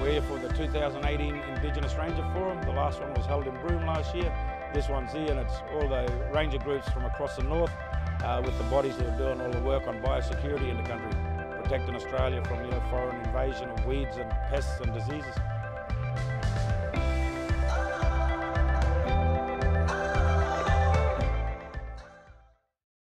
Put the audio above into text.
We're here for the 2018 Indigenous Ranger Forum. The last one was held in Broome last year. This one's here and it's all the ranger groups from across the north uh, with the bodies that are doing all the work on biosecurity in the country, protecting Australia from you know, foreign invasion of weeds and pests and diseases.